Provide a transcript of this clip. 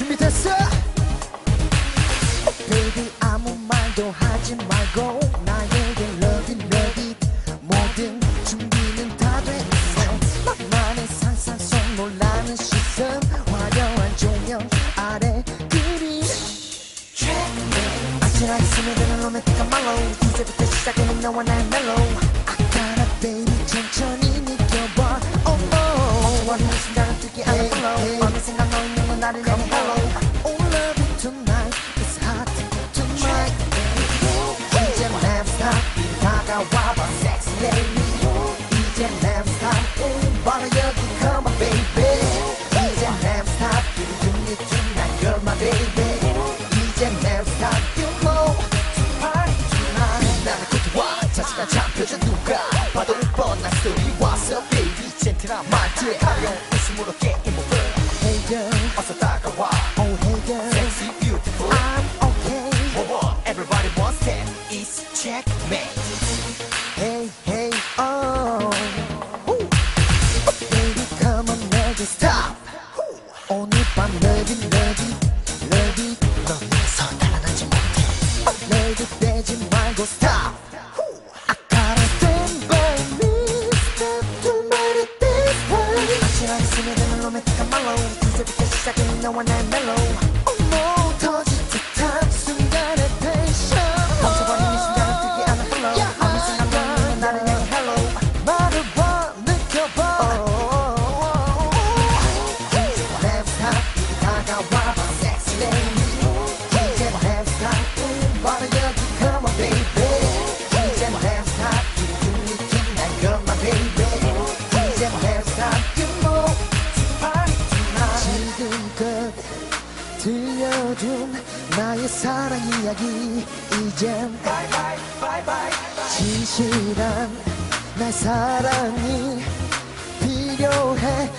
준비됐어? Baby 아무 말도 하지 말고 나에게 love it love it 모든 준비는 다 됐어 나만의 상상 속 놀라는 시선 화려한 조명 아래 그림 아찔하게 스며드는 로맨틱한 말로 이제부터 시작되는 너와 나의 멜로 아까나 baby 천천히 느껴봐 Oh oh 뻔한 소리 와서 베이비 젠틀한 말투에 가벼운 웃음으로 게임 second, no when i mellow. Oh, more. 모든 나의 사랑 이야기 이젠 진실한 내 사랑이 필요해.